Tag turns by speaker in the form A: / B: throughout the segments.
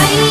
A: Baby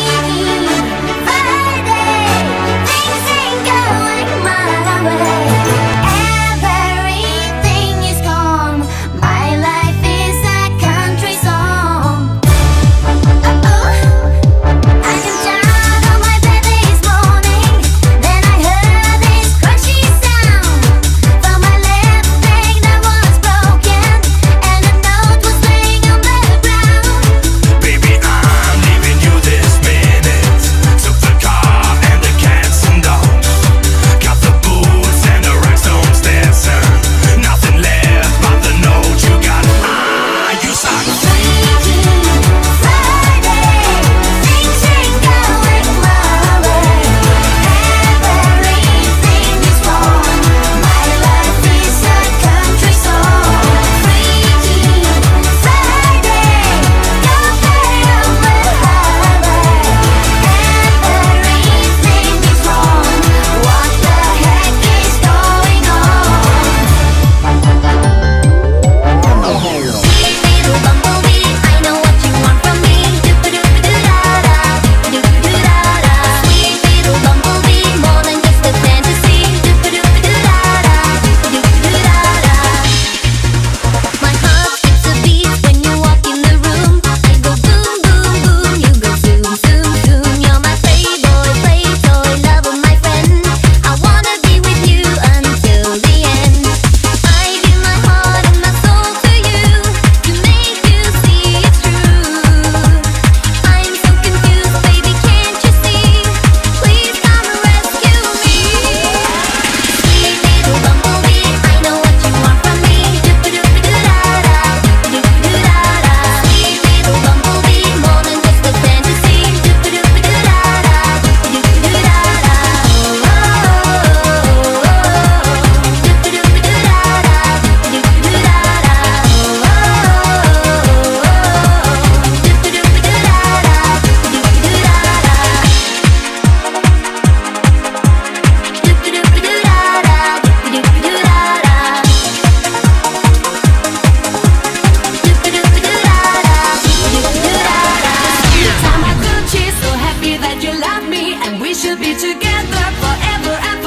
B: forever, and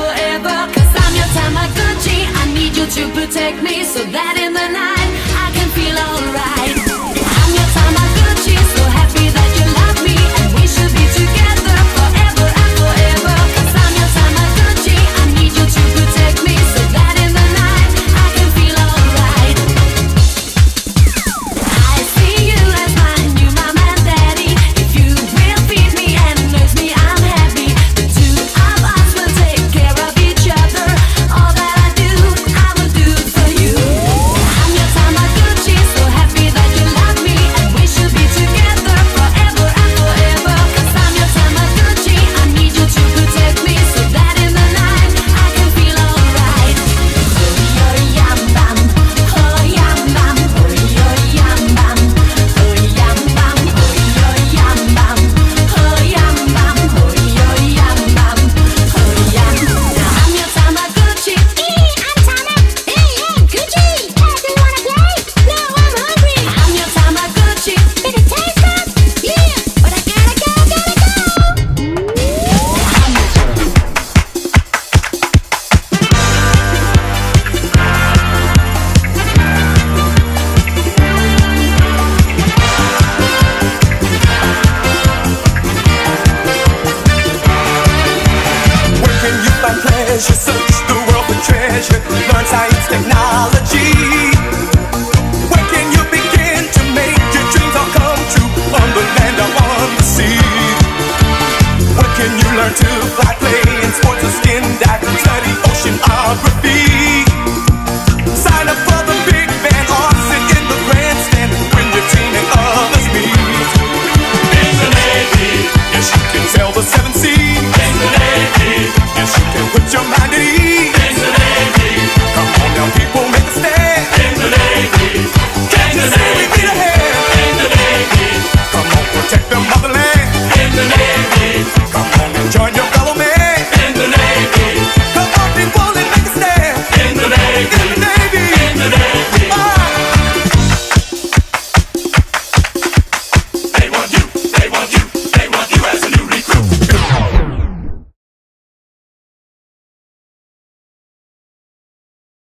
B: I'm your Tamagotchi. I need you to protect me So that in the night
C: cause you're so